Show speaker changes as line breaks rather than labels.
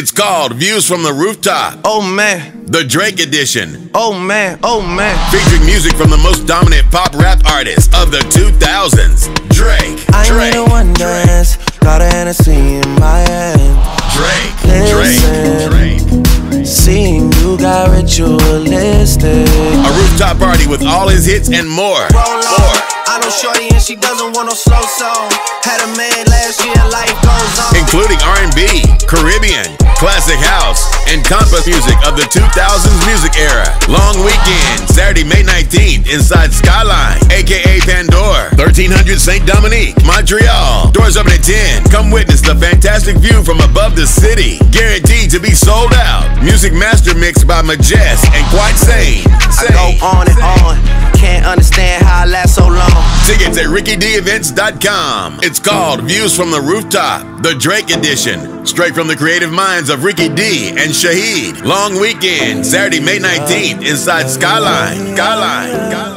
It's called Views from the Rooftop,
Oh man,
the Drake edition,
oh man, oh man.
featuring music from the most dominant pop rap artists of the 2000s. Drake,
I
Drake,
the one
Drake,
dance. Got a Hennessy in my hand.
Drake,
Listen.
Drake, Drake.
Seeing you got ritualistic.
A rooftop party with all his hits and more.
Roll.
More.
I know Shorty and she doesn't want no slow song. Had a man last year, life goes on.
including R&B, Caribbean, classic house, and compas music of the 2000s music era. Long weekend, Saturday, May 19th, inside Skyline, aka Pandora, 1300 St. Dominique, Montreal. Doors open at 10. Come witness the fantastic view from above the city. Guaranteed to be sold out. Music master mix by Majest and Quite Sane.
I go on and
at RickyDEvents.com. It's called Views from the Rooftop, the Drake edition. Straight from the creative minds of Ricky D and Shaheed. Long weekend, Saturday, May 19th, inside Skyline. Skyline. Skyline.